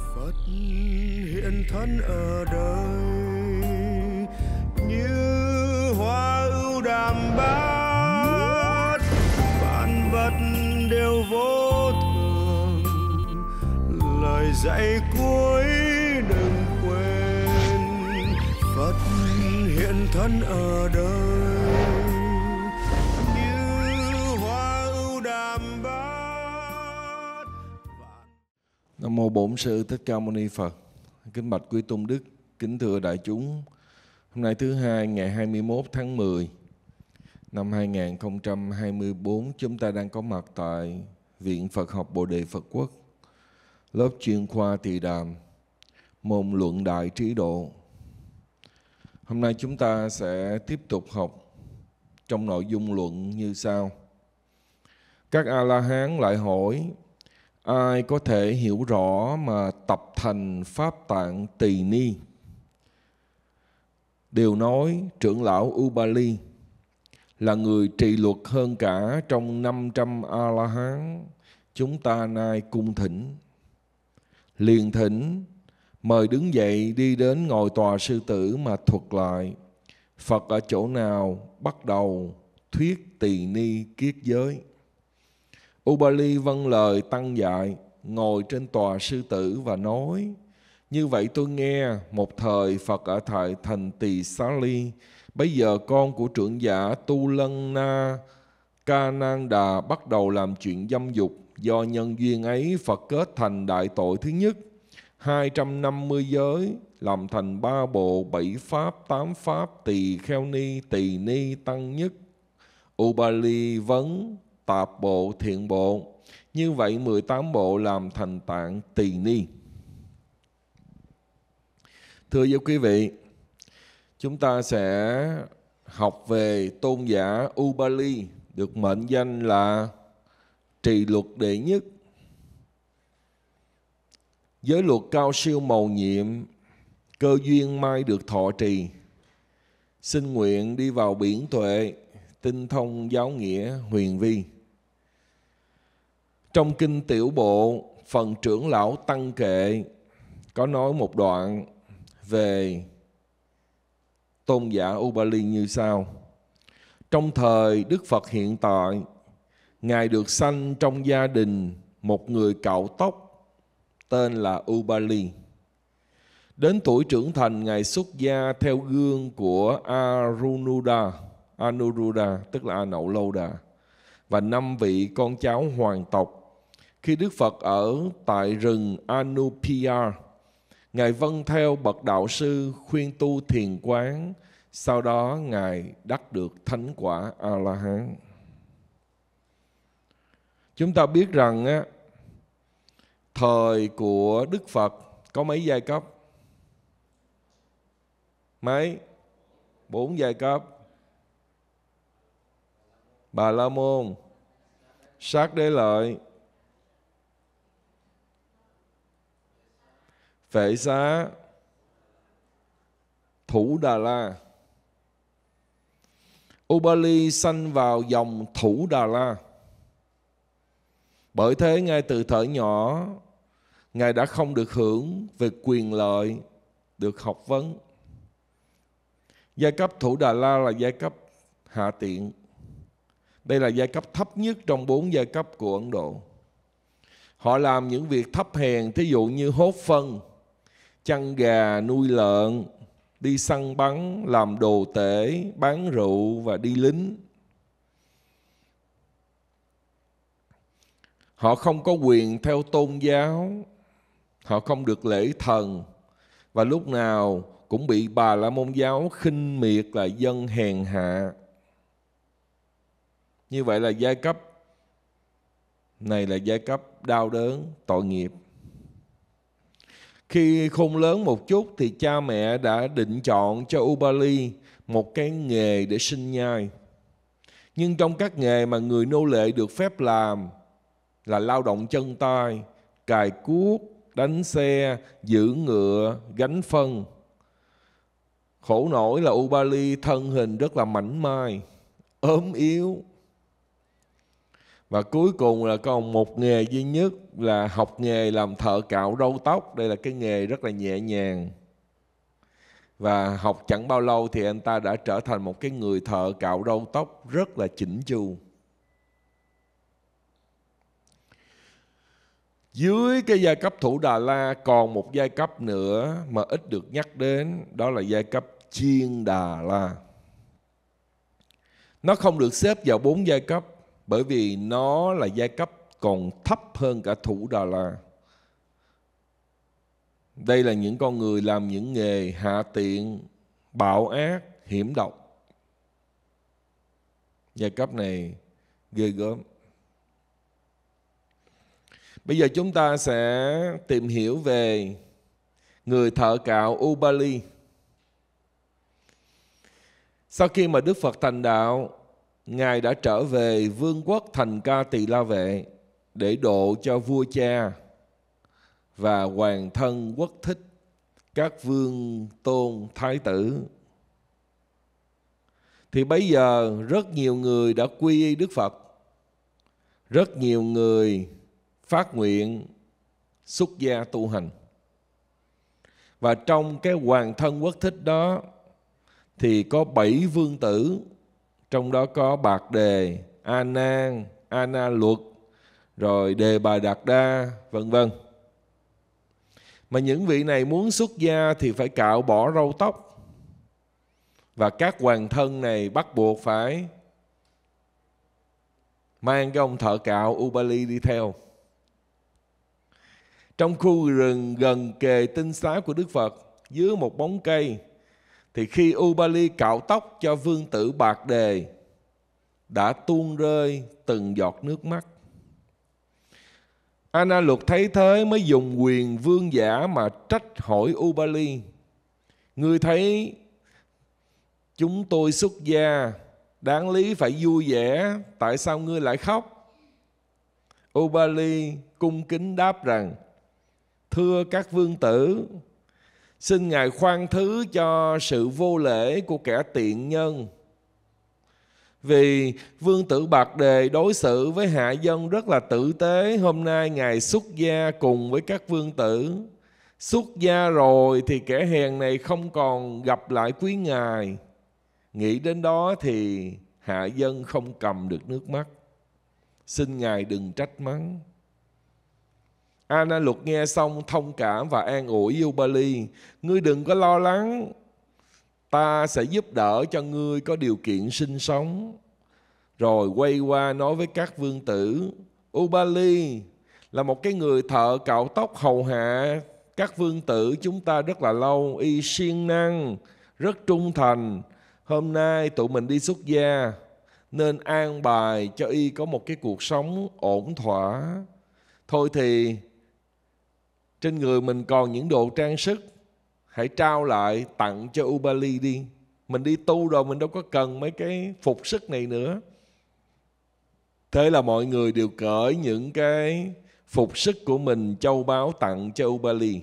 Phật hiện thân ở đời như hoa ưu đàm bát. Vạn vật đều vô thường, lời dạy cuối đừng quên. Phật hiện thân ở đời Nam mô Bổn sư Thích Ca Mâu Ni Phật. Kính bạch quý tôn đức, kính thưa đại chúng. Hôm nay thứ hai ngày 21 tháng 10 năm 2024 chúng ta đang có mặt tại Viện Phật học Bồ Đề Phật Quốc, lớp chuyên khoa Tỳ Đàm, môn luận đại trí độ. Hôm nay chúng ta sẽ tiếp tục học trong nội dung luận như sau. Các A-la-hán lại hỏi ai có thể hiểu rõ mà tập thành pháp tạng tỳ ni? Đều nói trưởng lão Ubali là người trì luật hơn cả trong 500 A-la-hán chúng ta nay cung thỉnh. Liền thỉnh, mời đứng dậy đi đến ngồi tòa sư tử mà thuật lại. Phật ở chỗ nào bắt đầu thuyết tỳ ni kiết giới? Ubali vâng lời tăng dạy, ngồi trên tòa sư tử và nói, như vậy tôi nghe một thời Phật ở tại thành Tỳ Xá Ly, bây giờ con của trưởng giả Tu Lân Na Ca Nan Đà bắt đầu làm chuyện dâm dục, do nhân duyên ấy Phật kết thành đại tội thứ nhất, 250 giới làm thành ba bộ, bảy pháp, tám pháp, tỳ kheo ni, tỳ ni, tăng nhất. Ubali vấn tạp bộ, thiện bộ. Như vậy 18 bộ làm thành tạng tỳ ni. Thưa với quý vị, chúng ta sẽ học về tôn giả Ubali được mệnh danh là trì luật đệ nhất. Giới luật cao siêu màu nhiệm, cơ duyên mai được thọ trì. Xin nguyện đi vào biển tuệ, tinh thông giáo nghĩa huyền vi. Trong kinh tiểu bộ, phần trưởng lão Tăng Kệ có nói một đoạn về tôn giả Ubali như sau. Trong thời Đức Phật hiện tại, Ngài được sanh trong gia đình một người cạo tóc tên là Ubali. Đến tuổi trưởng thành, Ngài xuất gia theo gương của Arunuda, Anuruddha, tức là Anậu Lâu Đà, và năm vị con cháu hoàng tộc khi Đức Phật ở tại rừng Anupiya, Ngài vâng theo bậc đạo sư khuyên tu thiền quán, sau đó Ngài đắc được thánh quả A-la-hán. Chúng ta biết rằng á, thời của Đức Phật có mấy giai cấp? Mấy? Bốn giai cấp. Bà La Môn, Sát Đế Lợi, Phệ xá, Thủ Đà La. Ubali sanh vào dòng Thủ Đà La. Bởi thế, ngay từ thở nhỏ, Ngài đã không được hưởng về quyền lợi, Được học vấn. Giai cấp Thủ Đà La là giai cấp hạ tiện. Đây là giai cấp thấp nhất trong bốn giai cấp của Ấn Độ. Họ làm những việc thấp hèn, Thí dụ như hốt phân chăn gà nuôi lợn, đi săn bắn, làm đồ tể, bán rượu và đi lính. Họ không có quyền theo tôn giáo. Họ không được lễ thần. Và lúc nào cũng bị bà la môn giáo khinh miệt là dân hèn hạ. Như vậy là giai cấp. Này là giai cấp đau đớn, tội nghiệp khi khôn lớn một chút thì cha mẹ đã định chọn cho Ubali một cái nghề để sinh nhai. Nhưng trong các nghề mà người nô lệ được phép làm là lao động chân tay, cài cuốc, đánh xe, giữ ngựa, gánh phân. Khổ nổi là Ubali thân hình rất là mảnh mai, ốm yếu và cuối cùng là còn một nghề duy nhất là học nghề làm thợ cạo râu tóc. Đây là cái nghề rất là nhẹ nhàng. Và học chẳng bao lâu thì anh ta đã trở thành một cái người thợ cạo râu tóc rất là chỉnh chu. Dưới cái giai cấp thủ Đà La còn một giai cấp nữa mà ít được nhắc đến, đó là giai cấp chiên Đà La. Nó không được xếp vào bốn giai cấp bởi vì nó là giai cấp còn thấp hơn cả thủ Đà La. Đây là những con người làm những nghề hạ tiện bạo ác, hiểm độc. Giai cấp này ghê gớm. Bây giờ chúng ta sẽ tìm hiểu về người thợ cạo Ubali. Sau khi mà Đức Phật thành đạo Ngài đã trở về vương quốc thành ca tỳ la vệ để độ cho vua cha và hoàng thân quốc thích các vương tôn thái tử. Thì bây giờ rất nhiều người đã quy y đức phật, rất nhiều người phát nguyện xuất gia tu hành. Và trong cái hoàng thân quốc thích đó thì có bảy vương tử trong đó có bạc đề, a nan, a na luật, rồi đề bà đạt đa, vân vân. Mà những vị này muốn xuất gia thì phải cạo bỏ râu tóc. Và các hoàng thân này bắt buộc phải mang cái ông thợ cạo Ubali đi theo. Trong khu rừng gần kề tinh xá của Đức Phật, dưới một bóng cây thì khi Ubali cạo tóc cho vương tử Bạc Đề đã tuôn rơi từng giọt nước mắt Anna luật thấy thế mới dùng quyền vương giả mà trách hỏi Ubali. Ngươi thấy chúng tôi xuất gia, đáng lý phải vui vẻ, tại sao ngươi lại khóc? Ubali cung kính đáp rằng, Thưa các vương tử, xin Ngài khoan thứ cho sự vô lễ của kẻ tiện nhân vì vương tử Bạc Đề đối xử với hạ dân rất là tử tế. Hôm nay Ngài xuất gia cùng với các vương tử. Xuất gia rồi thì kẻ hèn này không còn gặp lại quý Ngài. Nghĩ đến đó thì hạ dân không cầm được nước mắt. Xin Ngài đừng trách mắng. Ana luật nghe xong thông cảm và an ủi Yubali. Ngươi đừng có lo lắng. Ta sẽ giúp đỡ cho ngươi có điều kiện sinh sống. Rồi quay qua nói với các vương tử Ubali là một cái người thợ cạo tóc hầu hạ. Các vương tử chúng ta rất là lâu, y siêng năng, rất trung thành. Hôm nay tụi mình đi xuất gia, nên an bài cho y có một cái cuộc sống ổn thỏa. Thôi thì trên người mình còn những đồ trang sức. Hãy trao lại, tặng cho Ubali đi. Mình đi tu rồi mình đâu có cần mấy cái phục sức này nữa. Thế là mọi người đều cởi những cái phục sức của mình, châu báu tặng cho Ubali.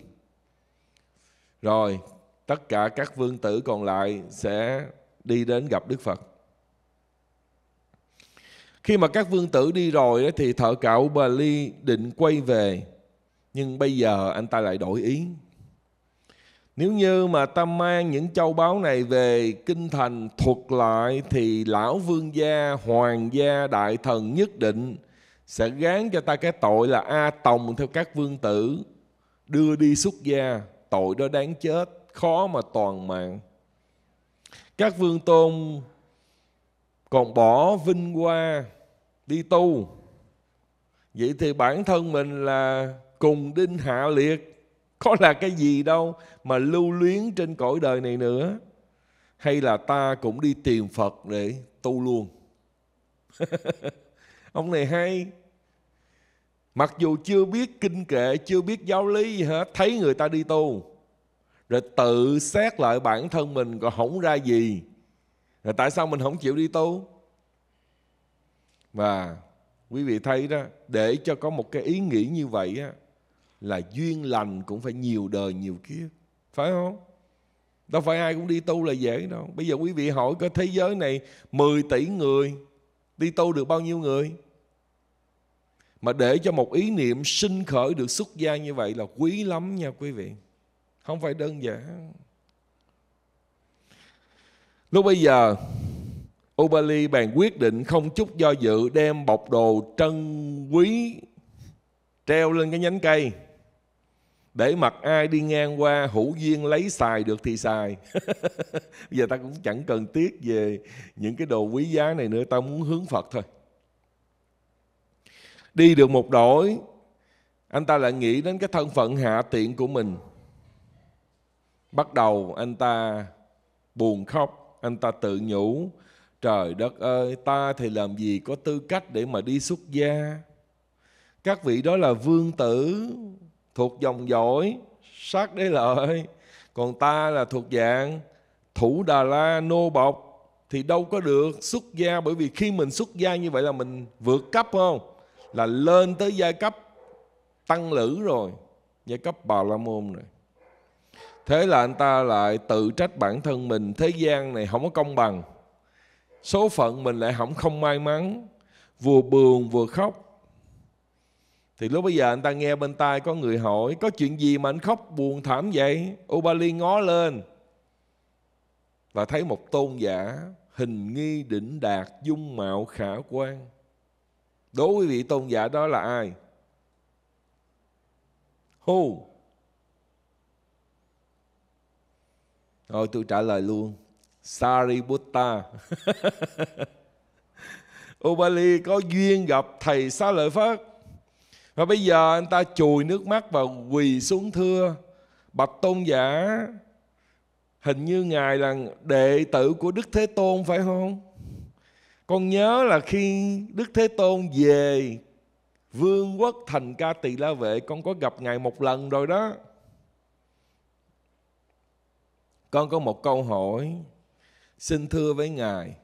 Rồi, tất cả các vương tử còn lại sẽ đi đến gặp Đức Phật. Khi mà các vương tử đi rồi thì thợ cạo Ubali định quay về nhưng bây giờ anh ta lại đổi ý nếu như mà ta mang những châu báu này về kinh thành thuật lại thì lão vương gia, hoàng gia, đại thần nhất định sẽ gán cho ta cái tội là A Tòng theo các vương tử đưa đi xuất gia. Tội đó đáng chết, khó mà toàn mạng. Các vương tôn còn bỏ vinh hoa đi tu. Vậy thì bản thân mình là cùng đinh hạ liệt. Có là cái gì đâu mà lưu luyến trên cõi đời này nữa. Hay là ta cũng đi tìm phật để tu luôn. Ông này hay. Mặc dù chưa biết kinh kệ, chưa biết giáo lý gì hết, thấy người ta đi tu, rồi tự xét lại bản thân mình, còn không ra gì. Rồi tại sao mình không chịu đi tu? Và quý vị thấy đó, để cho có một cái ý nghĩ như vậy á là duyên lành cũng phải nhiều đời nhiều kiếp. Phải không? Đâu phải ai cũng đi tu là dễ đâu. Bây giờ quý vị hỏi cái thế giới này 10 tỷ người, đi tu được bao nhiêu người? Mà để cho một ý niệm sinh khởi được xuất gia như vậy là quý lắm nha quý vị. Không phải đơn giản. Lúc bây giờ, Ubali bèn quyết định không chút do dự đem bọc đồ trân quý treo lên cái nhánh cây để mặc ai đi ngang qua, hữu duyên lấy xài được thì xài. Bây giờ ta cũng chẳng cần tiếc về những cái đồ quý giá này nữa, ta muốn hướng phật thôi. Đi được một đổi, anh ta lại nghĩ đến cái thân phận hạ tiện của mình. Bắt đầu anh ta buồn khóc, anh ta tự nhủ, trời đất ơi, ta thì làm gì có tư cách để mà đi xuất gia? Các vị đó là vương tử thuộc dòng dõi, sát đế lợi. Còn ta là thuộc dạng thủ đà la nô bọc thì đâu có được xuất gia. Bởi vì khi mình xuất gia như vậy là mình vượt cấp không? Là lên tới giai cấp tăng lữ rồi, giai cấp bà la môn rồi. Thế là anh ta lại tự trách bản thân mình. Thế gian này không có công bằng. Số phận mình lại không không may mắn. Vừa buồn vừa khóc thì lúc bây giờ anh ta nghe bên tai có người hỏi, có chuyện gì mà anh khóc buồn thảm vậy? Ubali ngó lên và thấy một tôn giả hình nghi đỉnh đạt dung mạo khả quan. Đố quý vị, tôn giả đó là ai? Who? Rồi tôi trả lời luôn. Sariputta. Ubali có duyên gặp thầy Xá Lợi Phất và bây giờ anh ta chùi nước mắt và quỳ xuống thưa. Bạch tôn giả, hình như ngài là đệ tử của đức thế tôn phải không? Con nhớ là khi đức thế tôn về vương quốc thành ca tỳ la vệ, con có gặp ngài một lần rồi đó. Con có một câu hỏi, xin thưa với ngài,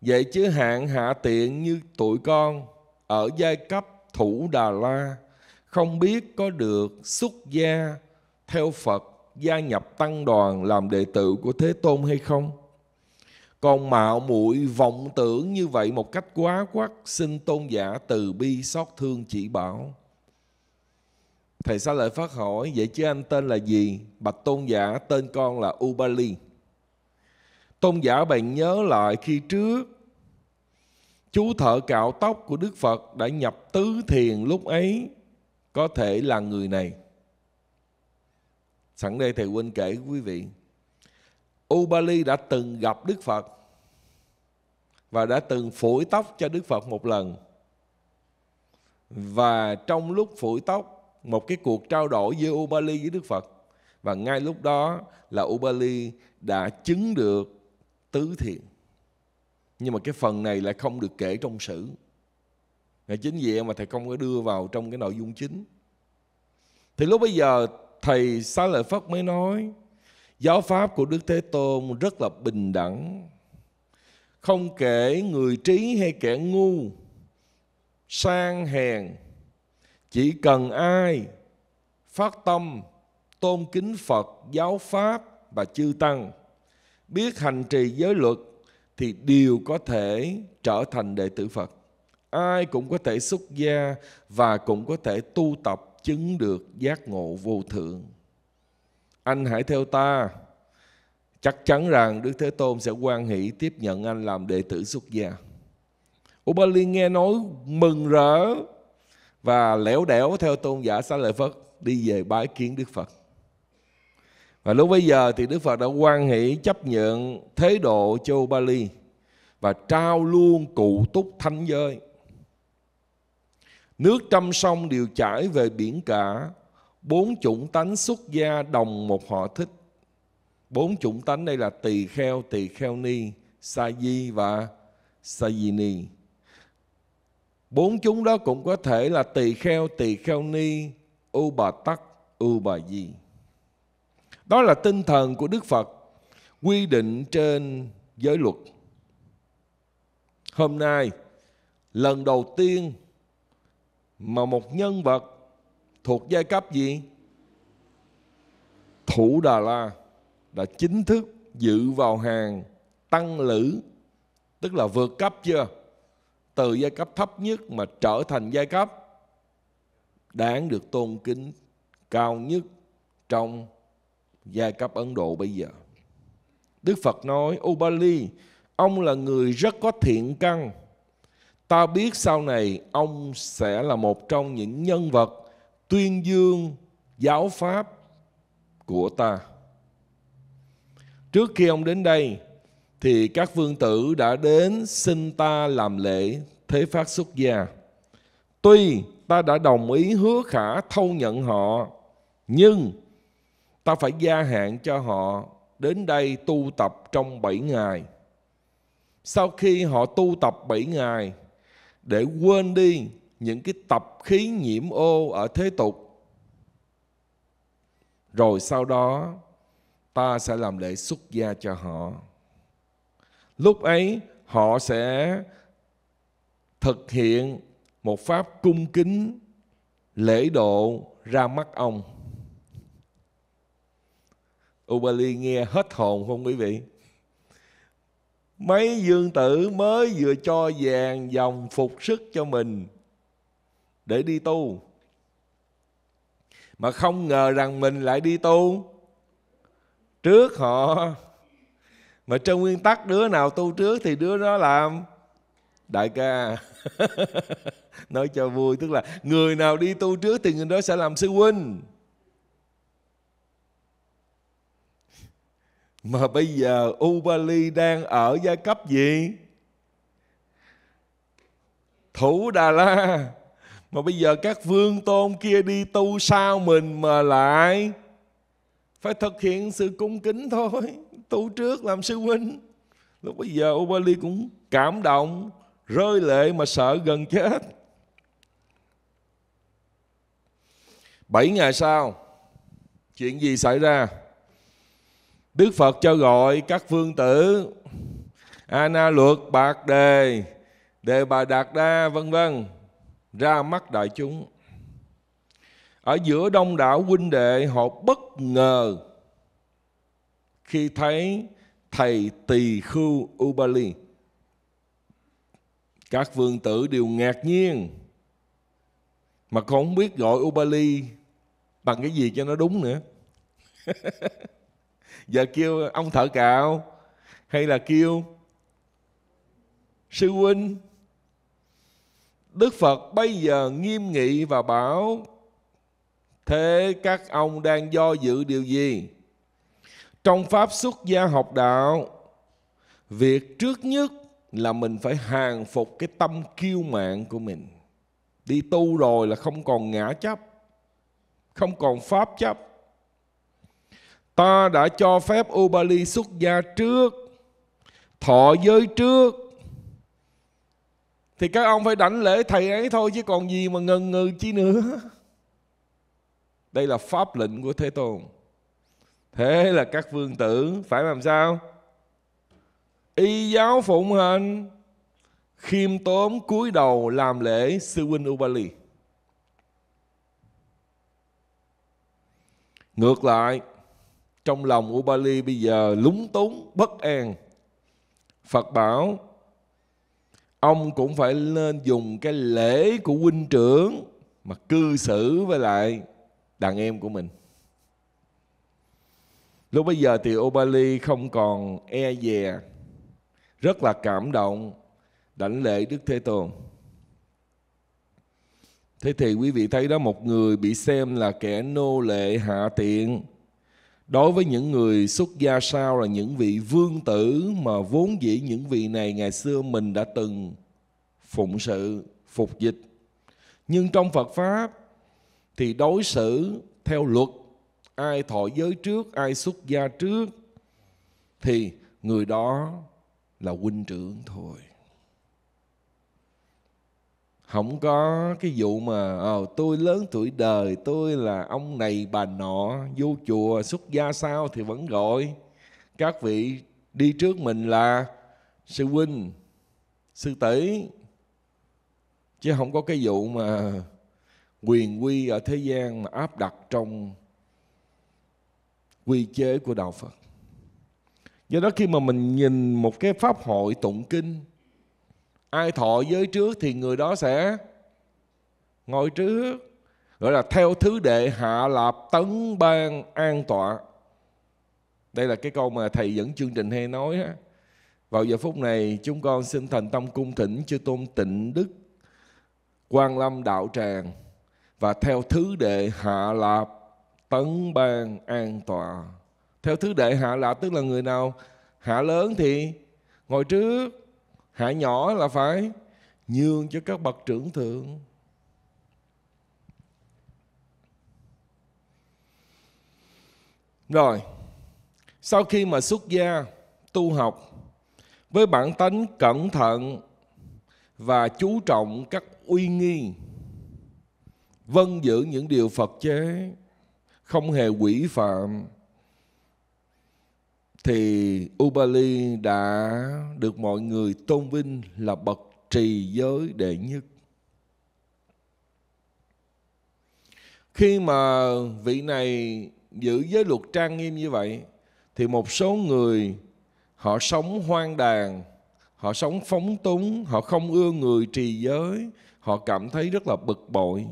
vậy chứ hạng hạ tiện như tụi con ở giai cấp thủ Đà La không biết có được xuất gia theo Phật gia nhập tăng đoàn làm đệ tử của Thế Tôn hay không? Còn mạo muội vọng tưởng như vậy một cách quá quắc xin tôn giả từ bi xót thương chỉ bảo. Thầy Sa Lợi Phát hỏi, vậy chứ anh tên là gì? Bạch tôn giả tên con là Ubali. Tôn giả bạn nhớ lại khi trước chú thợ cạo tóc của Đức Phật đã nhập tứ thiền lúc ấy có thể là người này. Sẵn đây Thầy Huynh kể quý vị. Ubali đã từng gặp Đức Phật và đã từng phủi tóc cho Đức Phật một lần. Và trong lúc phủi tóc, một cái cuộc trao đổi giữa Ubali với Đức Phật và ngay lúc đó là Ubali đã chứng được tứ thiền nhưng mà cái phần này lại không được kể trong sử. Chính vì mà thầy không có đưa vào trong cái nội dung chính. Thì lúc bây giờ, thầy xá lợi phất mới nói, giáo pháp của đức thế tôn rất là bình đẳng. Không kể người trí hay kẻ ngu, sang hèn, chỉ cần ai phát tâm, tôn kính phật, giáo pháp và chư tăng, biết hành trì giới luật thì đều có thể trở thành đệ tử Phật. Ai cũng có thể xuất gia và cũng có thể tu tập chứng được giác ngộ vô thượng. Anh hãy theo ta. Chắc chắn rằng Đức Thế Tôn sẽ quan hỷ tiếp nhận anh làm đệ tử xuất gia. Ubali nghe nói, mừng rỡ và lẻo đẻo theo tôn giả Xá Lợi Phất đi về bái kiến Đức Phật. Và lúc bây giờ thì Đức Phật đã quan hỷ chấp nhận thế độ cho Bali và trao luôn cụ túc thánh giới. Nước trăm sông đều chảy về biển cả, bốn chủng tánh xuất gia đồng một họ thích. Bốn chủng tánh đây là tỳ kheo, tỳ kheo ni, sa di và sa di ni. Bốn chúng đó cũng có thể là tỳ kheo, tỳ kheo ni, u bà tắc, u bà di. Đó là tinh thần của Đức Phật quy định trên giới luật. Hôm nay, lần đầu tiên mà một nhân vật thuộc giai cấp gì? Thủ Đà La đã chính thức dự vào hàng tăng lữ, tức là vượt cấp chưa? Từ giai cấp thấp nhất mà trở thành giai cấp đáng được tôn kính cao nhất trong giai cấp Ấn Độ bây giờ. Đức Phật nói, Ubali, ông là người rất có thiện căn. Ta biết sau này ông sẽ là một trong những nhân vật tuyên dương giáo pháp của ta. Trước khi ông đến đây, thì các vương tử đã đến xin ta làm lễ thế phát xuất gia. Tuy ta đã đồng ý hứa khả thâu nhận họ, nhưng ta phải gia hạn cho họ đến đây tu tập trong 7 ngày. Sau khi họ tu tập 7 ngày, để quên đi những cái tập khí nhiễm ô ở thế tục, rồi sau đó ta sẽ làm lễ xuất gia cho họ. Lúc ấy họ sẽ thực hiện một pháp cung kính lễ độ ra mắt ông. Ubali nghe hết hồn không quý vị? Mấy dương tử mới vừa cho vàng dòng phục sức cho mình để đi tu. Mà không ngờ rằng mình lại đi tu trước họ. Mà trong nguyên tắc đứa nào tu trước thì đứa đó làm đại ca. Nói cho vui, tức là người nào đi tu trước thì người đó sẽ làm sư huynh. Mà bây giờ Ubali đang ở giai cấp gì? Thủ Đà La. Mà bây giờ các vương tôn kia đi tu sao mình mà lại phải thực hiện sự cung kính thôi. Tu trước làm sư huynh. Lúc bây giờ Ubali cũng cảm động, rơi lệ mà sợ gần chết. Bảy ngày sau, chuyện gì xảy ra? Đức Phật cho gọi các vương tử Ana luật, Bạc Đề, Đề Bà Đạt Đa vân vân ra mắt đại chúng. Ở giữa đông đảo huynh đệ họ bất ngờ khi thấy thầy tỳ khưu Ubali. Các vương tử đều ngạc nhiên mà không biết gọi Ubali bằng cái gì cho nó đúng nữa. giờ kêu ông thợ cạo hay là kêu, sư huynh, đức phật bây giờ nghiêm nghị và bảo, thế các ông đang do dự điều gì? Trong pháp xuất gia học đạo, việc trước nhất là mình phải hàng phục cái tâm kiêu mạn của mình. Đi tu rồi là không còn ngã chấp, không còn pháp chấp ta đã cho phép Ubali xuất gia trước, thọ giới trước. Thì các ông phải đảnh lễ thầy ấy thôi, chứ còn gì mà ngần ngừ chi nữa. Đây là pháp lệnh của thế tôn. Thế là các vương tử, phải làm sao? Y giáo phụng hành, khiêm tốn cúi đầu làm lễ sư huynh Ubali. Ngược lại trong lòng Ubali bây giờ lúng túng, bất an. Phật bảo, ông cũng phải nên dùng cái lễ của huynh trưởng mà cư xử với lại đàn em của mình. Lúc bây giờ thì Ubali không còn e dè, rất là cảm động, đảnh lễ Đức Thế Tôn. Thế thì quý vị thấy đó một người bị xem là kẻ nô lệ hạ tiện, Đối với những người xuất gia sau là những vị vương tử mà vốn dĩ những vị này ngày xưa mình đã từng phụng sự, phục dịch. Nhưng trong Phật Pháp thì đối xử theo luật, ai thọ giới trước, ai xuất gia trước thì người đó là huynh trưởng thôi không có cái vụ mà ờ, tôi lớn tuổi đời tôi là ông này bà nọ vô chùa xuất gia sao thì vẫn gọi các vị đi trước mình là sư huynh sư tỷ chứ không có cái vụ mà quyền quy ở thế gian mà áp đặt trong quy chế của đạo Phật. Do đó khi mà mình nhìn một cái pháp hội tụng kinh ai thọ giới trước thì người đó sẽ ngồi trước. Gọi là theo thứ đệ hạ lạp tấn ban an tọa. Đây là cái câu mà thầy dẫn chương trình hay nói á. Vào giờ phút này, chúng con xin thành tâm cung thỉnh chư tôn tịnh đức, quan lâm đạo tràng và theo thứ đệ hạ lạp tấn ban an tọa. Theo thứ đệ hạ lạp tức là người nào? Hạ lớn thì ngồi trước hạ nhỏ là phải nhường cho các bậc trưởng thượng. Rồi, sau khi mà xuất gia, tu học, với bản tánh cẩn thận và chú trọng các uy nghi vâng giữ những điều phật chế, không hề quỷ phạm thì Ubali đã được mọi người tôn vinh là bậc trì giới đệ nhất. Khi mà vị này giữ giới luật trang nghiêm như vậy thì một số người họ sống hoang đàn, họ sống phóng túng, họ không ưa người trì giới, họ cảm thấy rất là bực bội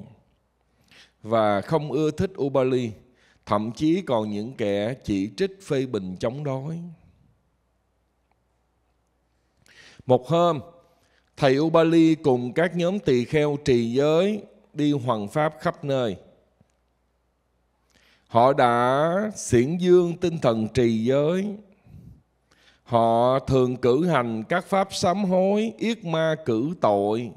và không ưa thích Ubali thậm chí còn những kẻ chỉ trích phê bình chống đối. Một hôm, thầy Ubali cùng các nhóm tỳ kheo trì giới đi hoằng pháp khắp nơi. Họ đã xiển dương tinh thần trì giới. Họ thường cử hành các pháp sám hối, yết ma cử tội,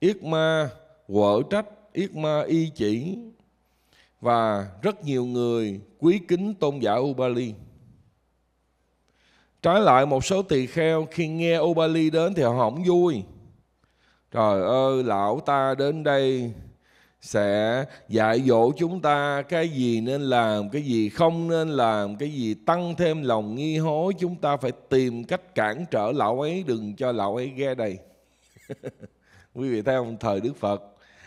yết ma quở trách, yết ma y chỉ và rất nhiều người quý kính tôn giả Ubali. Trái lại một số tỳ kheo khi nghe Ubali đến thì họ không vui. Trời ơi, lão ta đến đây sẽ dạy dỗ chúng ta cái gì nên làm, cái gì không nên làm, cái gì tăng thêm lòng nghi hối. Chúng ta phải tìm cách cản trở lão ấy, đừng cho lão ấy ghe đây. Quý vị thấy không? Thời Đức Phật,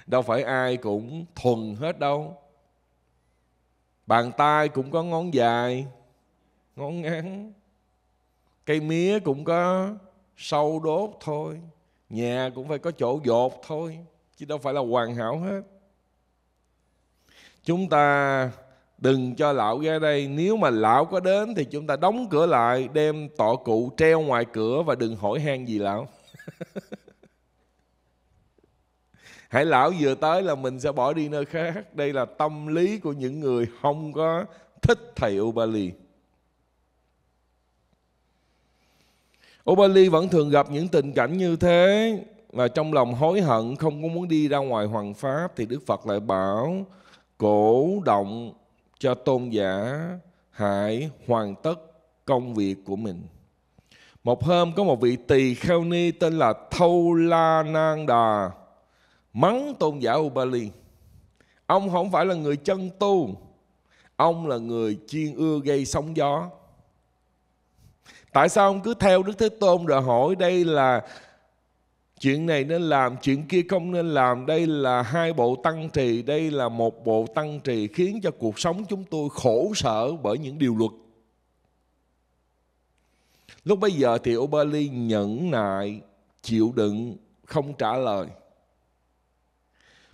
đâu phải ai cũng thuần hết đâu bàn tay cũng có ngón dài, ngón ngắn. Cây mía cũng có sâu đốt thôi. Nhà cũng phải có chỗ dột thôi, chứ đâu phải là hoàn hảo hết. Chúng ta đừng cho lão ra đây. Nếu mà lão có đến thì chúng ta đóng cửa lại, đem tọ cụ treo ngoài cửa và đừng hỏi han gì lão. hãy lão vừa tới là mình sẽ bỏ đi nơi khác. Đây là tâm lý của những người không có thích thầy Ubali. Ubali vẫn thường gặp những tình cảnh như thế và trong lòng hối hận, không có muốn đi ra ngoài hoàng pháp thì Đức Phật lại bảo, cổ động cho tôn giả hãy hoàn tất công việc của mình. Một hôm có một vị tỳ kheo ni tên là Thâu La Nang Đà mắng tôn giả Ubali. Ông không phải là người chân tu, ông là người chuyên ưa gây sóng gió. Tại sao ông cứ theo Đức Thế Tôn rồi hỏi đây là chuyện này nên làm, chuyện kia không nên làm, đây là hai bộ tăng trì, đây là một bộ tăng trì khiến cho cuộc sống chúng tôi khổ sở bởi những điều luật. Lúc bây giờ thì Ubali nhẫn nại, chịu đựng, không trả lời.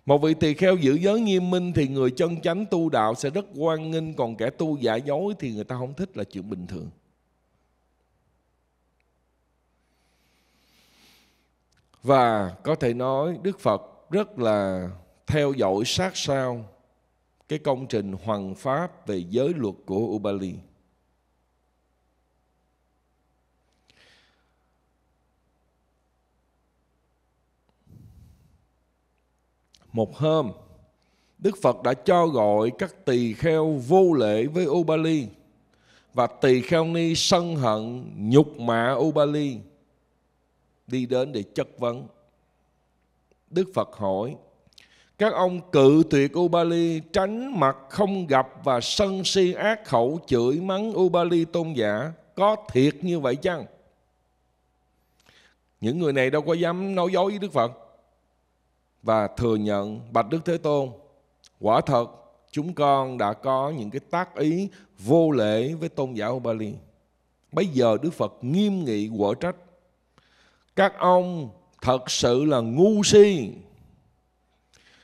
Một vị tỳ kheo giữ giới nghiêm minh thì người chân chánh tu đạo sẽ rất quan nghênh, còn kẻ tu giả dối thì người ta không thích là chuyện bình thường. Và có thể nói Đức Phật rất là theo dõi sát sao cái công trình hoàng pháp về giới luật của Ubali. Một hôm, Đức Phật đã cho gọi các tỳ kheo vô lễ với Ubali và tỳ kheo ni sân hận nhục mạ Ubali đi đến để chất vấn. Đức Phật hỏi, các ông cự tuyệt Ubali tránh mặt không gặp và sân si ác khẩu chửi mắng Ubali tôn giả có thiệt như vậy chăng? Những người này đâu có dám nói dối với Đức Phật và thừa nhận, bạch Đức Thế Tôn, quả thật, chúng con đã có những cái tác ý vô lễ với tôn giả Ubali. Bây giờ Đức Phật nghiêm nghị quở trách. Các ông thật sự là ngu si.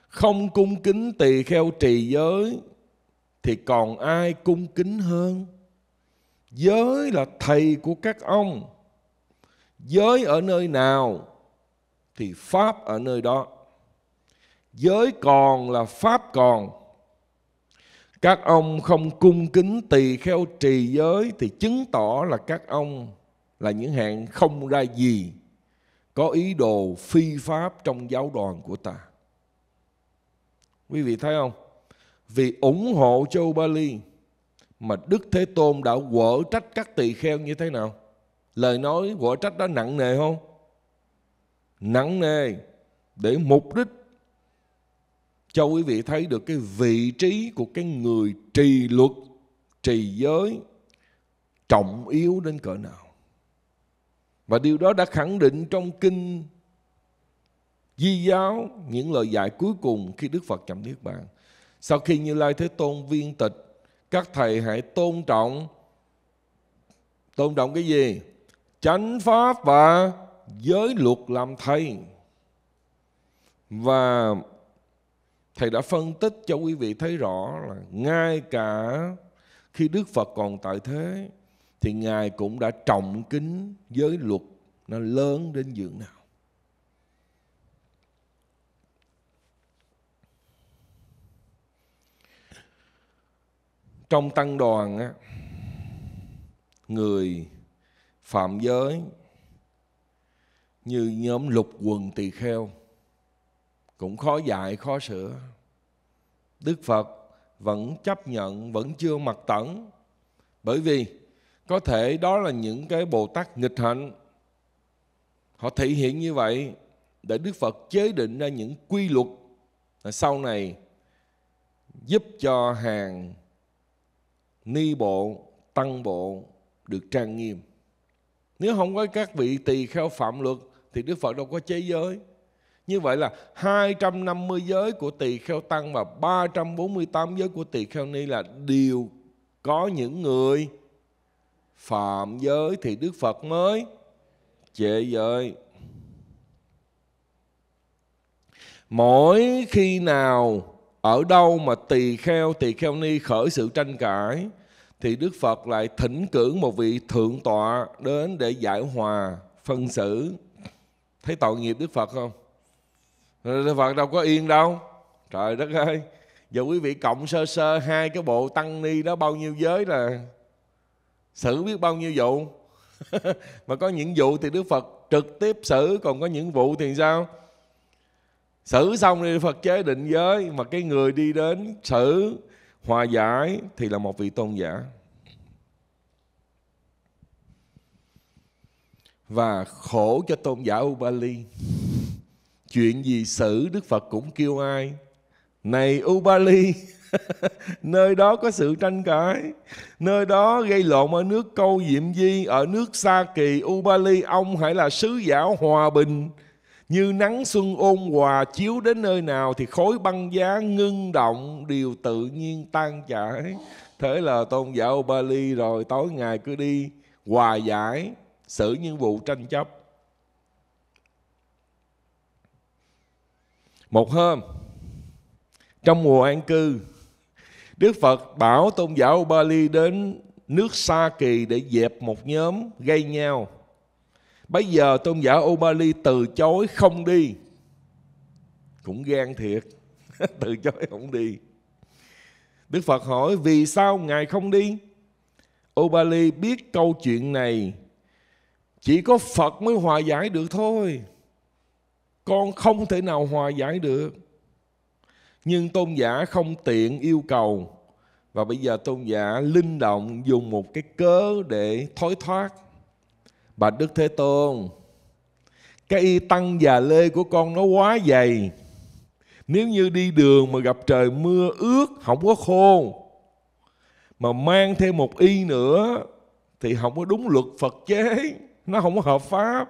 không cung kính tỳ kheo trì giới, thì còn ai cung kính hơn giới là thầy của các ông giới ở nơi nào, thì pháp ở nơi đó giới còn là pháp còn. Các ông không cung kính tỳ kheo trì giới thì chứng tỏ là các ông là những hạng không ra gì, có ý đồ phi pháp trong giáo đoàn của ta. Quý vị thấy không? Vì ủng hộ châu Bali mà Đức Thế Tôn đã quở trách các tỳ kheo như thế nào? Lời nói quở trách đó nặng nề không? Nặng nề để mục đích cho quý vị thấy được cái vị trí của cái người trì luật trì giới trọng yếu đến cỡ nào và điều đó đã khẳng định trong kinh Di giáo những lời dạy cuối cùng khi Đức Phật chậm niết bàn. Sau khi Như Lai Thế Tôn viên tịch, các thầy hãy tôn trọng tôn trọng cái gì? Chánh pháp và giới luật làm thầy. Và thầy đã phân tích cho quý vị thấy rõ là ngay cả khi Đức Phật còn tại thế thì Ngài cũng đã trọng kính giới luật nó lớn đến dường nào. Trong tăng đoàn á, người phạm giới như nhóm lục quần tỳ kheo cũng khó dạy, khó sửa. Đức phật vẫn chấp nhận, vẫn chưa mặc tẩn. Bởi vì có thể đó là những cái bồ tát nghịch hạnh. Họ thể hiện như vậy để đức phật chế định ra những quy luật sau này giúp cho hàng ni bộ, tăng bộ được trang nghiêm. Nếu không có các vị tỳ kheo phạm luật, thì đức phật đâu có chế giới như vậy là 250 giới của tỳ kheo tăng và 348 giới của tỳ kheo ni là đều có những người phạm giới thì Đức Phật mới chế giới. Mỗi khi nào ở đâu mà tỳ kheo tỳ kheo ni khởi sự tranh cãi, thì Đức Phật lại thỉnh cử một vị thượng tọa đến để giải hòa phân xử. Thấy tội nghiệp Đức Phật không? Phật đâu có yên đâu. Trời đất ơi. Giờ quý vị cộng sơ sơ hai cái bộ tăng ni đó bao nhiêu giới là xử biết bao nhiêu vụ. Mà có những vụ thì Đức Phật trực tiếp xử, còn có những vụ thì sao? Xử xong thì Phật chế định giới, mà cái người đi đến xử, hòa giải thì là một vị tôn giả. Và khổ cho tôn giả Ubali chuyện gì xử Đức Phật cũng kêu ai? Này Ubali, nơi đó có sự tranh cãi. Nơi đó gây lộn ở nước câu diệm di, ở nước sa kỳ. Ubali, ông hãy là sứ giả hòa bình. Như nắng xuân ôn hòa chiếu đến nơi nào thì khối băng giá ngưng động đều tự nhiên tan chảy. Thế là tôn giả Ubali, rồi tối ngày cứ đi hòa giải, xử những vụ tranh chấp. Một hôm, trong mùa an cư, Đức Phật bảo tôn giả Bali đến nước Sa Kỳ để dẹp một nhóm gây nhau. Bây giờ tôn giả Ubali từ chối không đi. Cũng gan thiệt, từ chối không đi. Đức Phật hỏi vì sao Ngài không đi? Ubali biết câu chuyện này chỉ có Phật mới hòa giải được thôi con không thể nào hòa giải được. Nhưng tôn giả không tiện yêu cầu. Và bây giờ tôn giả linh động dùng một cái cớ để thối thoát. Bà đức thế tôn, cái y tăng già lê của con nó quá dày. Nếu như đi đường mà gặp trời mưa ướt, không có khô, mà mang thêm một y nữa, thì không có đúng luật phật chế. Nó không có hợp pháp.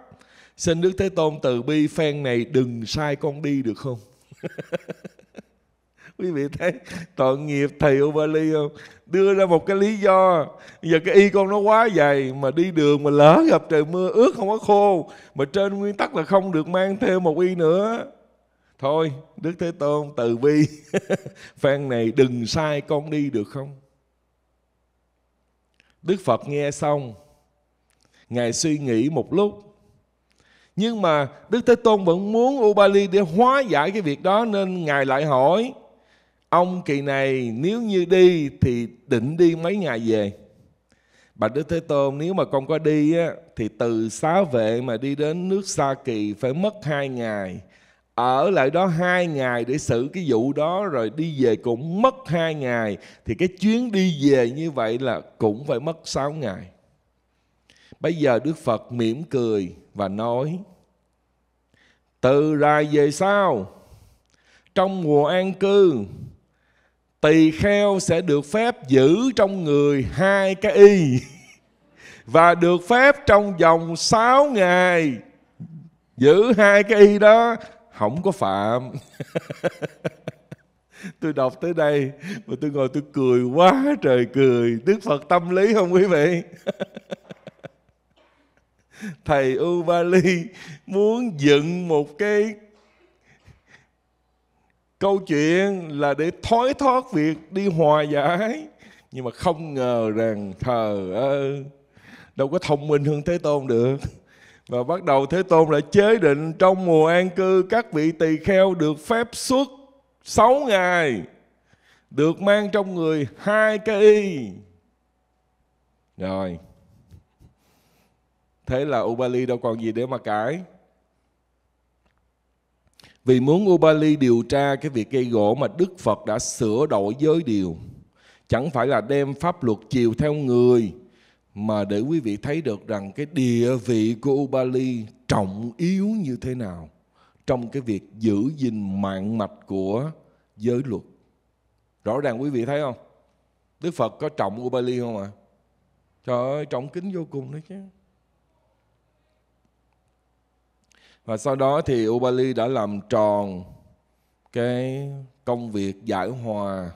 Xin Đức Thế Tôn từ bi phen này đừng sai con đi được không? Quý vị thấy tội nghiệp thầy Ubali không? Đưa ra một cái lý do Giờ cái y con nó quá dày Mà đi đường mà lỡ gặp trời mưa, ướt không có khô, Mà trên nguyên tắc là không được mang thêm một y nữa thôi, đức thế tôn từ bi phan này đừng sai con đi được không đức phật nghe xong, ngài suy nghĩ một lúc nhưng mà đức thế tôn vẫn muốn ubali để hóa giải cái việc đó nên ngài lại hỏi ông kỳ này nếu như đi thì định đi mấy ngày về Bạch Đức Thế Tôn nếu mà con có đi á, thì từ xá vệ mà đi đến nước Sa Kỳ phải mất hai ngày. Ở lại đó hai ngày để xử cái vụ đó rồi đi về cũng mất hai ngày. Thì cái chuyến đi về như vậy là cũng phải mất sáu ngày. Bây giờ Đức Phật mỉm cười và nói, Từ rài về sau, Trong mùa an cư, tỳ kheo sẽ được phép giữ trong người hai cái y và được phép trong vòng 6 ngày giữ hai cái y đó. Không có phạm. Tôi đọc tới đây mà tôi ngồi tôi cười quá trời cười. Đức phật tâm lý không quý vị? thầy Ubali muốn dựng một cái câu chuyện là để thói thoát việc đi hòa giải. Nhưng mà không ngờ rằng, thờ ơi đâu có thông minh hơn thế tôn được. Và bắt đầu thế tôn lại chế định trong mùa an cư, các vị tỳ kheo được phép suốt 6 ngày, được mang trong người hai cái y. Rồi thế là Ubali đâu còn gì để mà cãi vì muốn Ubali điều tra cái việc gây gỗ mà Đức Phật đã sửa đổi giới điều. Chẳng phải là đem pháp luật chiều theo người mà để quý vị thấy được rằng cái địa vị của Ubali trọng yếu như thế nào trong cái việc giữ gìn mạng mạch của giới luật. Rõ ràng quý vị thấy không? Đức Phật có trọng Ubali không ạ? À? Trời ơi, trọng kính vô cùng đấy chứ. Và sau đó thì Ubali đã làm tròn cái công việc giải hòa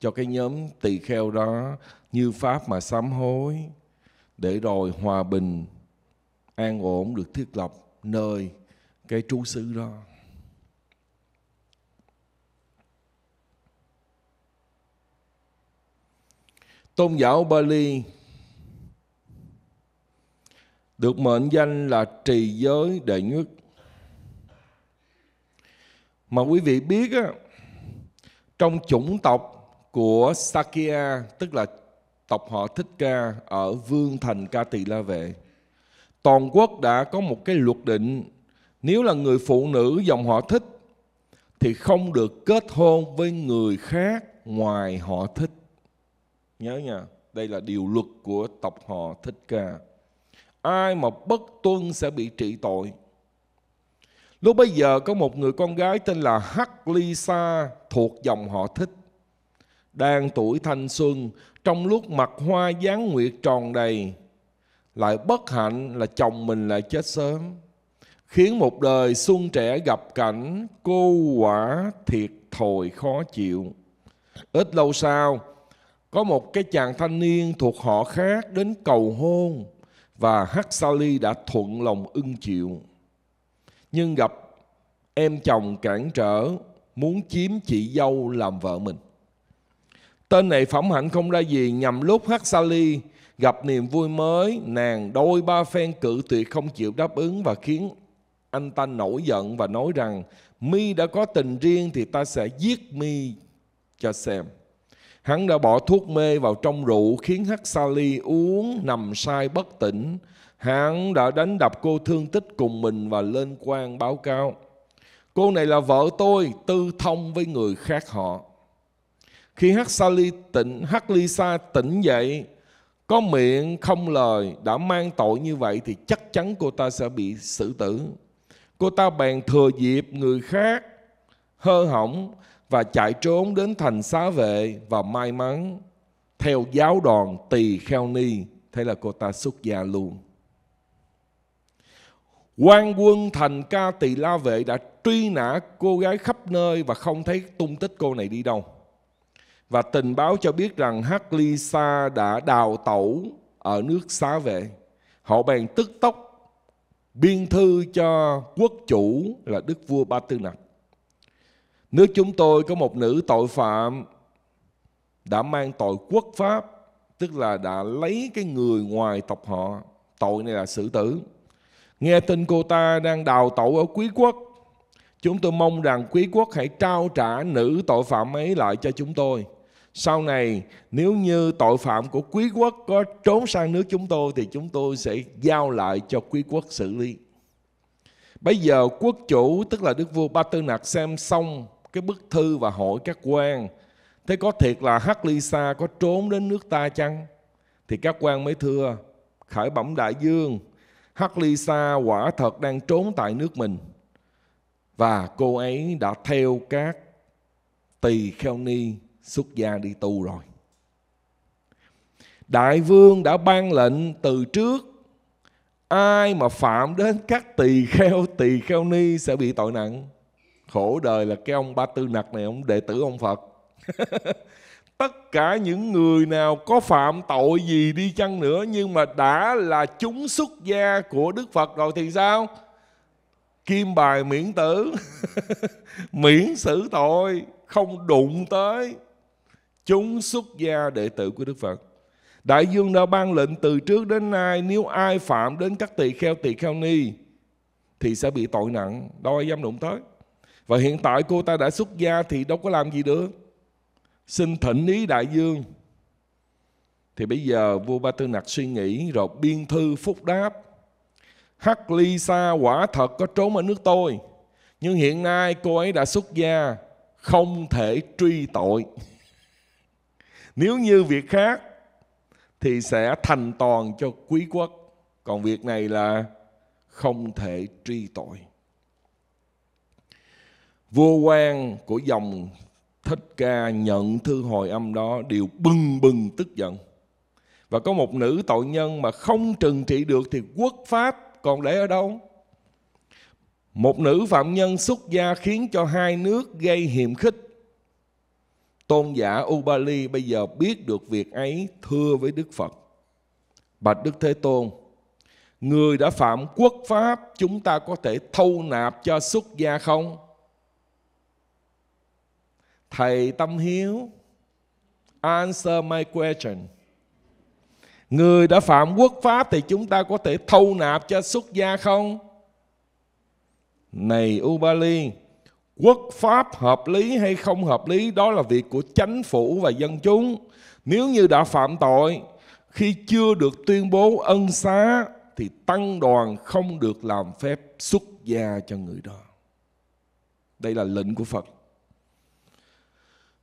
cho cái nhóm tỳ kheo đó như pháp mà sám hối để rồi hòa bình, an ổn, được thiết lập nơi cái trú xứ đó. Tôn giáo Bali được mệnh danh là trì giới đệ nhất. Mà quý vị biết á, trong chủng tộc của Sakya, tức là tộc họ Thích Ca ở Vương Thành Ca Tỳ La Vệ, toàn quốc đã có một cái luật định nếu là người phụ nữ dòng họ Thích thì không được kết hôn với người khác ngoài họ Thích. Nhớ nha, đây là điều luật của tộc họ Thích Ca ai mà bất tuân sẽ bị trị tội. Lúc bây giờ có một người con gái tên là Hắc Ly Sa thuộc dòng họ thích. Đang tuổi thanh xuân, trong lúc mặt hoa dáng nguyệt tròn đầy, lại bất hạnh là chồng mình lại chết sớm. Khiến một đời xuân trẻ gặp cảnh cô quả thiệt thòi khó chịu. Ít lâu sau, có một cái chàng thanh niên thuộc họ khác đến cầu hôn và Haksali đã thuận lòng ưng chịu. Nhưng gặp em chồng cản trở muốn chiếm chị dâu làm vợ mình. Tên này phẩm hạnh không ra gì nhằm lúc Haksali gặp niềm vui mới, nàng đôi ba phen cự tuyệt không chịu đáp ứng và khiến anh ta nổi giận và nói rằng mi đã có tình riêng thì ta sẽ giết mi cho xem. Hắn đã bỏ thuốc mê vào trong rượu khiến Hắc Sali uống nằm sai bất tỉnh. Hắn đã đánh đập cô thương tích cùng mình và lên quan báo cáo. Cô này là vợ tôi, tư thông với người khác họ. Khi Hắc Sali tỉnh, Hắc Lisa tỉnh dậy, có miệng không lời đã mang tội như vậy thì chắc chắn cô ta sẽ bị xử tử. Cô ta bèn thừa dịp người khác hơ hỏng và chạy trốn đến thành xá vệ và may mắn theo giáo đoàn tỳ kheo ni. Thế là cô ta xuất gia luôn. Quan quân thành ca tỳ la vệ đã truy nã cô gái khắp nơi và không thấy tung tích cô này đi đâu. Và tình báo cho biết rằng Hắc Ly Sa đã đào tẩu ở nước xá vệ. Họ bèn tức tốc biên thư cho quốc chủ là đức vua Ba Tư Nặc. Nước chúng tôi có một nữ tội phạm đã mang tội quốc pháp, tức là đã lấy cái người ngoài tộc họ. Tội này là xử tử. Nghe tin cô ta đang đào tẩu ở quý quốc. Chúng tôi mong rằng quý quốc hãy trao trả nữ tội phạm ấy lại cho chúng tôi. Sau này nếu như tội phạm của quý quốc có trốn sang nước chúng tôi thì chúng tôi sẽ giao lại cho quý quốc xử lý. Bây giờ quốc chủ tức là Đức vua Ba Tư Nặc xem xong cái bức thư và hỏi các quan. Thế có thiệt là Hắc Ly Sa có trốn đến nước ta chăng? Thì các quan mới thưa khởi bẩm đại dương, Hắc Ly Sa quả thật đang trốn tại nước mình. Và cô ấy đã theo các tỳ kheo ni xuất gia đi tu rồi. Đại vương đã ban lệnh từ trước, Ai mà phạm đến các tỳ kheo tỳ kheo ni sẽ bị tội nặng. Khổ đời là cái ông Ba Tư Nặc này, Ông đệ tử ông Phật. Tất cả những người nào có phạm tội gì đi chăng nữa, Nhưng mà đã là chúng xuất gia của Đức Phật rồi thì sao? Kim bài miễn tử. Miễn xử tội, Không đụng tới. Chúng xuất gia đệ tử của Đức Phật. Đại dương đã ban lệnh từ trước đến nay, Nếu ai phạm đến các tỳ kheo tỳ kheo ni, Thì sẽ bị tội nặng. Đâu ai dám đụng tới. Và hiện tại cô ta đã xuất gia Thì đâu có làm gì được. Xin thỉnh ý đại dương. Thì bây giờ vua Ba Tư Nặc suy nghĩ Rồi biên thư phúc đáp. Hắc ly sa, quả thật có trốn ở nước tôi. Nhưng hiện nay cô ấy đã xuất gia, Không thể truy tội. Nếu như việc khác, Thì sẽ thành toàn cho quý quốc. Còn việc này là không thể truy tội. Vua quan của dòng Thích Ca nhận thư hồi âm đó đều bừng bừng tức giận. Và có một nữ tội nhân mà không trừng trị được thì quốc pháp còn để ở đâu? Một nữ phạm nhân xuất gia khiến cho hai nước gây hiềm khích. Tôn giả Ubali bây giờ biết được việc ấy thưa với Đức Phật. Bạch Đức Thế Tôn, người đã phạm quốc pháp chúng ta có thể thâu nạp cho xuất gia không? Thầy tâm hiếu, Answer my question. Người đã phạm quốc pháp Thì chúng ta có thể thâu nạp cho xuất gia không? Này Ubali, Quốc pháp hợp lý hay không hợp lý, Đó là việc của chánh phủ và dân chúng. Nếu như đã phạm tội, Khi chưa được tuyên bố ân xá, Thì tăng đoàn không được làm phép xuất gia cho người đó. Đây là lệnh của Phật.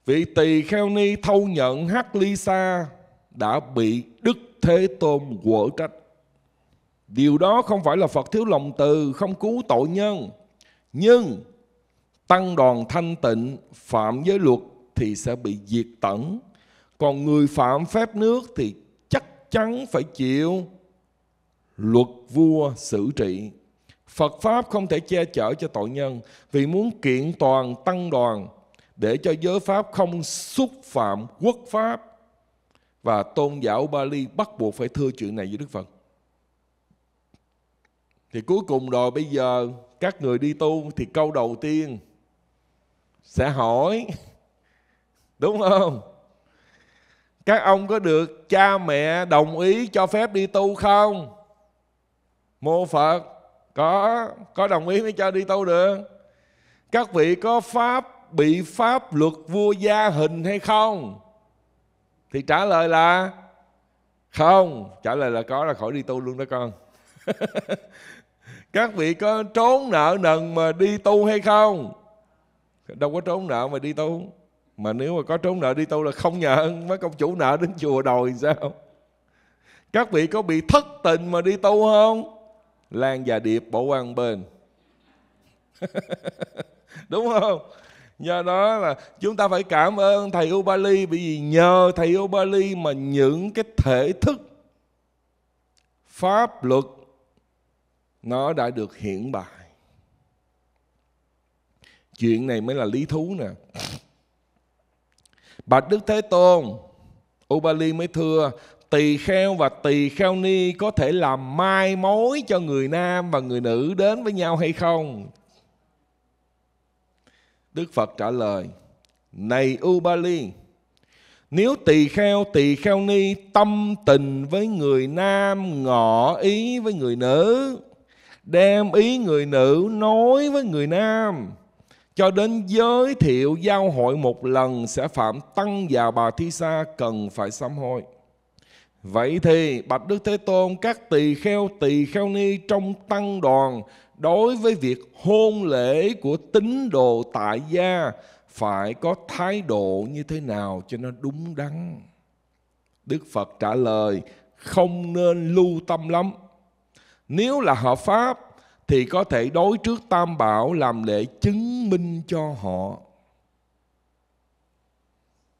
Vị tỳ kheo ni thâu nhận hắc ly sa đã bị Đức Thế Tôn quở trách. Điều đó không phải là Phật thiếu lòng từ, không cứu tội nhân. Nhưng tăng đoàn thanh tịnh phạm giới luật thì sẽ bị diệt tận. Còn người phạm phép nước thì chắc chắn phải chịu luật vua xử trị. Phật Pháp không thể che chở cho tội nhân vì muốn kiện toàn tăng đoàn để cho giới pháp không xúc phạm quốc pháp và tôn giáo Bali bắt buộc phải thưa chuyện này với Đức Phật. Thì cuối cùng rồi, bây giờ các người đi tu thì câu đầu tiên sẽ hỏi, đúng không? Các ông có được cha mẹ đồng ý cho phép đi tu không? Mô Phật, có có đồng ý mới cho đi tu được. Các vị có pháp bị pháp luật vua gia hình hay không? Thì trả lời là không. Trả lời là có, là khỏi đi tu luôn đó con. Các vị có trốn nợ nần mà đi tu hay không? Đâu có trốn nợ mà đi tu. Mà nếu mà có trốn nợ đi tu là không nhận mấy công chủ nợ đến chùa đòi sao? Các vị có bị thất tình mà đi tu không? Lan và điệp bỏ qua bên. Đúng không? Do đó là chúng ta phải cảm ơn thầy Ubali bởi vì nhờ thầy Ubali mà những cái thể thức pháp luật nó đã được hiển bài Chuyện này mới là lý thú nè. Bạch Đức Thế Tôn, Ubali mới thưa, tỳ kheo và tỳ kheo ni có thể làm mai mối cho người nam và người nữ đến với nhau hay không? Đức Phật trả lời, này Ubali, nếu tỳ kheo tỳ kheo ni tâm tình với người nam ngọ ý với người nữ, đem ý người nữ nói với người nam, cho đến giới thiệu giao hội một lần sẽ phạm tăng và bà thi sa cần phải sám hối. Vậy thì Bạch Đức Thế Tôn, các tỳ kheo tỳ kheo ni trong tăng đoàn, đối với việc hôn lễ của tín đồ tại gia, phải có thái độ như thế nào cho nó đúng đắn. Đức Phật trả lời, không nên lưu tâm lắm. Nếu là hợp pháp, thì có thể đối trước Tam Bảo làm lễ chứng minh cho họ.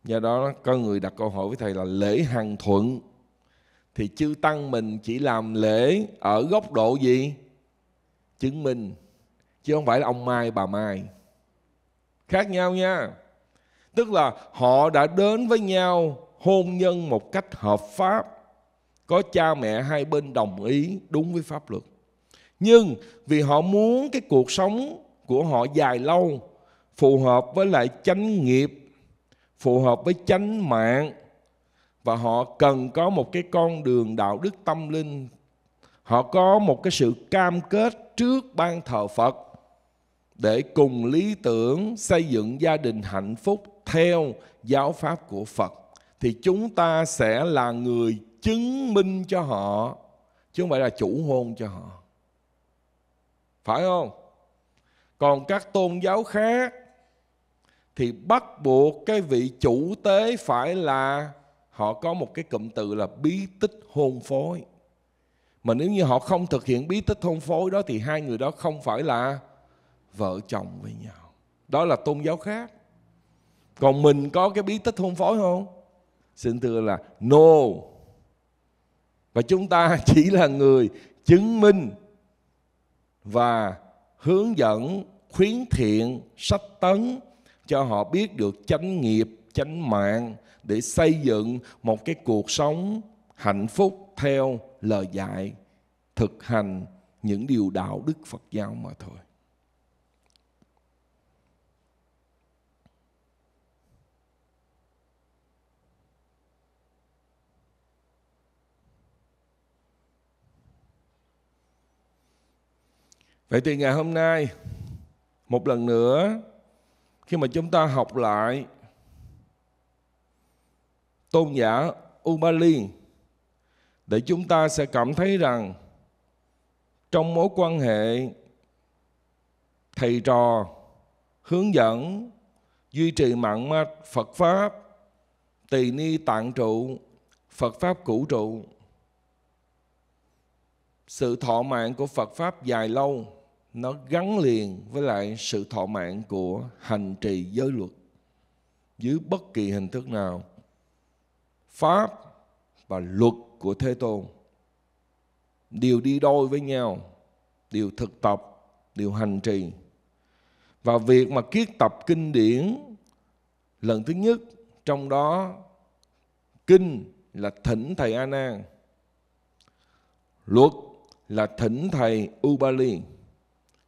Do đó, có người đặt câu hỏi với thầy là lễ hằng thuận thì chư tăng mình chỉ làm lễ ở góc độ gì? Chứng minh chứ không phải là ông Mai bà Mai. Khác nhau nha. Tức là họ đã đến với nhau hôn nhân một cách hợp pháp, có cha mẹ hai bên đồng ý đúng với pháp luật. Nhưng vì họ muốn cái cuộc sống của họ dài lâu, phù hợp với lại chánh nghiệp, phù hợp với chánh mạng và họ cần có một cái con đường đạo đức tâm linh. Họ có một cái sự cam kết trước ban thờ Phật để cùng lý tưởng xây dựng gia đình hạnh phúc theo giáo pháp của Phật thì chúng ta sẽ là người chứng minh cho họ, chứ không phải là chủ hôn cho họ. Phải không? Còn các tôn giáo khác thì bắt buộc cái vị chủ tế phải là họ có một cái cụm từ là bí tích hôn phối. Mà nếu như họ không thực hiện bí tích hôn phối đó thì hai người đó không phải là vợ chồng với nhau. Đó là tôn giáo khác. Còn mình có cái bí tích hôn phối không? Xin thưa là no. Và chúng ta chỉ là người chứng minh và hướng dẫn, khuyến thiện, sách tấn cho họ biết được chánh nghiệp, chánh mạng để xây dựng một cái cuộc sống hạnh phúc theo lời dạy, thực hành những điều đạo đức Phật giáo mà thôi. Vậy thì ngày hôm nay, một lần nữa, khi mà chúng ta học lại tôn giả Ubali để chúng ta sẽ cảm thấy rằng trong mối quan hệ thầy trò, hướng dẫn, duy trì mạng mạch Phật pháp, tỳ ni tạng trụ, Phật pháp cũ trụ. Sự thọ mạng của Phật pháp dài lâu, nó gắn liền với lại sự thọ mạng của hành trì giới luật dưới bất kỳ hình thức nào pháp và luật của thế tôn. Đều đi đôi với nhau đều thực tập đều hành trì. Và việc mà kiết tập kinh điển, lần thứ nhất, trong đó, kinh là thỉnh thầy a nan luật là thỉnh thầy ubali.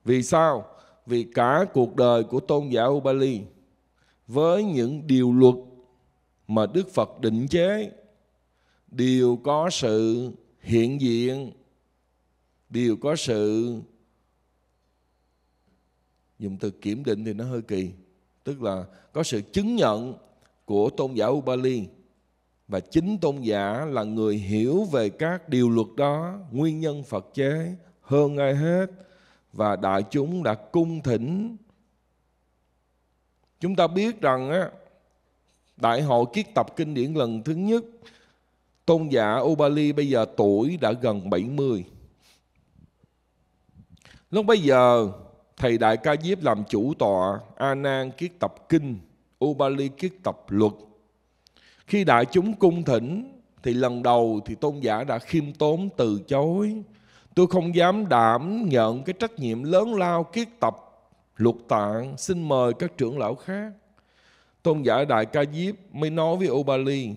Vì sao? Vì cả cuộc đời của tôn giả Ubali với những điều luật mà Đức Phật định chế đều có sự hiện diện, đều có sự dùng từ kiểm định thì nó hơi kỳ, tức là có sự chứng nhận của tôn giả Ubali. Và chính tôn giả là người hiểu về các điều luật đó, nguyên nhân Phật chế hơn ai hết. Và đại chúng đã cung thỉnh. Chúng ta biết rằng á đại hội kiết tập kinh điển lần thứ nhất tôn giả Ubali bây giờ tuổi đã gần 70 lúc bây giờ, thầy đại ca diếp làm chủ tọa a nan kiết tập kinh, Ubali kiết tập luật khi đại chúng cung thỉnh, thì lần đầu thì tôn giả đã khiêm tốn từ chối Tôi không dám đảm nhận cái trách nhiệm lớn lao kiết tập luật tạng. Xin mời các trưởng lão khác. Tôn giả Đại Ca Diếp mới nói với Ubali.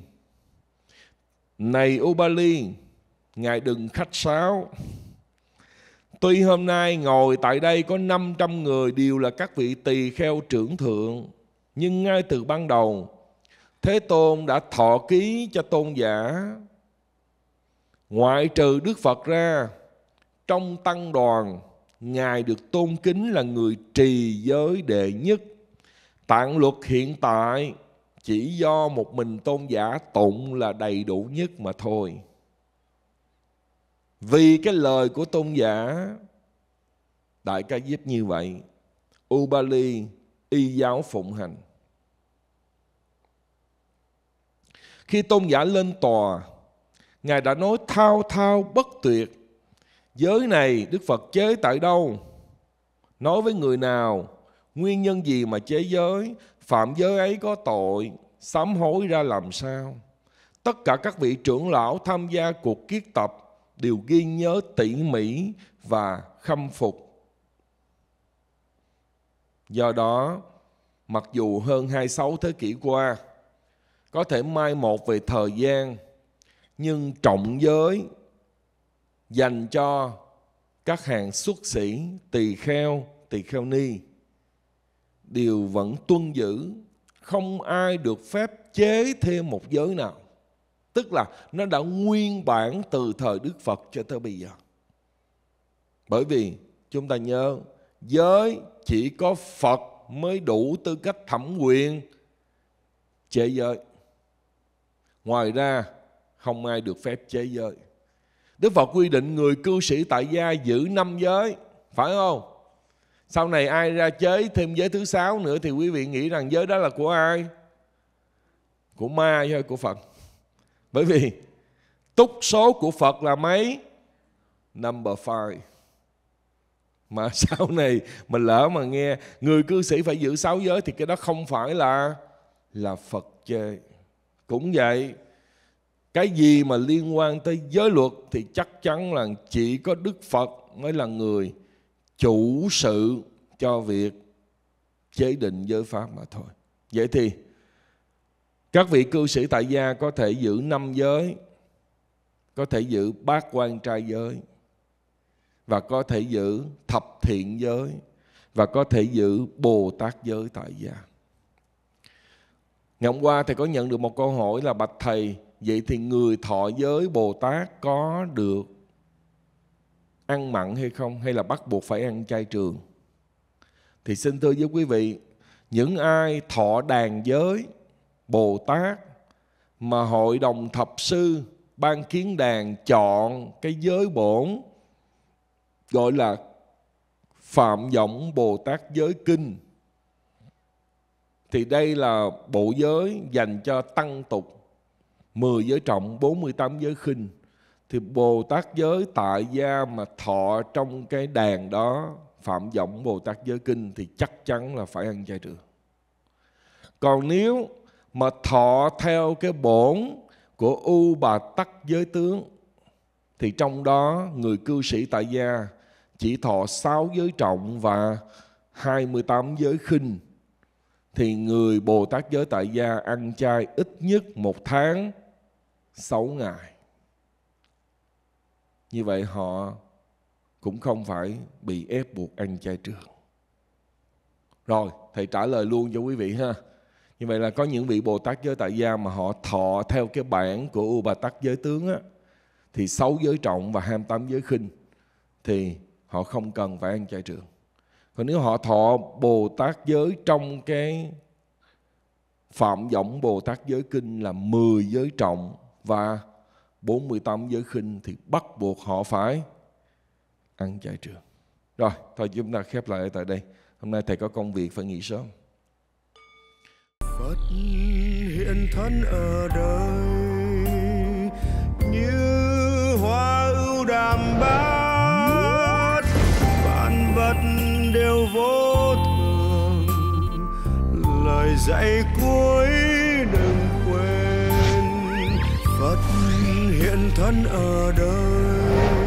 Này Ubali, Ngài đừng khách sáo. Tuy hôm nay ngồi tại đây có 500 người đều là các vị tỳ kheo trưởng thượng, nhưng ngay từ ban đầu, Thế Tôn đã thọ ký cho tôn giả. Ngoại trừ Đức Phật ra, trong tăng đoàn, Ngài được tôn kính là người trì giới đệ nhất. Tạng luật hiện tại, chỉ do một mình tôn giả tụng là đầy đủ nhất mà thôi. Vì cái lời của tôn giả, Đại ca diếp như vậy, Ubali, y giáo phụng hành Khi tôn giả lên tòa, Ngài đã nói thao thao bất tuyệt, Giới này Đức Phật chế tại đâu Nói với người nào Nguyên nhân gì mà chế giới Phạm giới ấy có tội Sám hối ra làm sao Tất cả các vị trưởng lão tham gia cuộc kiết tập đều ghi nhớ tỉ mỉ và khâm phục. Do đó, mặc dù hơn 26 thế kỷ qua có thể mai một về thời gian, nhưng trọng giới dành cho các hàng xuất sĩ, tỳ kheo, tỳ kheo ni đều vẫn tuân giữ, không ai được phép chế thêm một giới nào. Tức là nó đã nguyên bản từ thời Đức Phật cho tới bây giờ. Bởi vì chúng ta nhớ giới chỉ có Phật mới đủ tư cách thẩm quyền chế giới. Ngoài ra không ai được phép chế giới. Đức Phật quy định người cư sĩ tại gia giữ năm giới, phải không? Sau này ai ra chế thêm giới thứ sáu nữa thì quý vị nghĩ rằng giới đó là của ai? Của ma hay của Phật. Bởi vì túc số của Phật là mấy? Number five. Mà sau này mình lỡ mà nghe người cư sĩ phải giữ sáu giới thì cái đó không phải là là Phật chơi. Cũng vậy, cái gì mà liên quan tới giới luật thì chắc chắn là chỉ có Đức Phật mới là người chủ sự cho việc chế định giới pháp mà thôi. Vậy thì các vị cư sĩ tại gia có thể giữ năm giới, có thể giữ bát quan trai giới, và có thể giữ thập thiện giới, và có thể giữ Bồ Tát giới tại gia. Ngày hôm qua thầy có nhận được một câu hỏi là bạch thầy, vậy thì người thọ giới Bồ Tát có được ăn mặn hay không hay là bắt buộc phải ăn chay trường? Thì xin thưa với quý vị, những ai thọ đàn giới Bồ Tát mà hội đồng thập sư ban kiến đàn chọn cái giới bổn gọi là phạm vọng Bồ Tát giới kinh thì đây là bộ giới dành cho tăng tục 10 giới trọng 48 giới khinh thì Bồ Tát giới tại gia mà thọ trong cái đàn đó, phạm vọng Bồ Tát giới kinh thì chắc chắn là phải ăn chay trường còn nếu mà thọ theo cái bổn của U Bà Tắc giới tướng, thì trong đó người cư sĩ tại gia chỉ thọ 6 giới trọng và 28 giới khinh thì người Bồ Tát giới tại gia ăn chay ít nhất một tháng 6 ngày. Như vậy họ cũng không phải bị ép buộc ăn chay trường. Rồi, thầy trả lời luôn cho quý vị ha. Như vậy là có những vị Bồ Tát giới tại gia mà họ thọ theo cái bản của U Bà Tát giới tướng á, thì sáu giới trọng và 28 giới khinh thì họ không cần phải ăn chay trường. Còn nếu họ thọ Bồ Tát giới trong cái phạm vọng Bồ Tát giới kinh là 10 giới trọng và 48 giới khinh thì bắt buộc họ phải ăn chay trường. Rồi, thôi chúng ta khép lại tại đây. Hôm nay thầy có công việc phải nghỉ sớm. Phật hiện thân ở đời như hoa ưu đàm bát vạn vật đều vô thường lời dạy cuối đừng quên Phật hiện thân ở đời.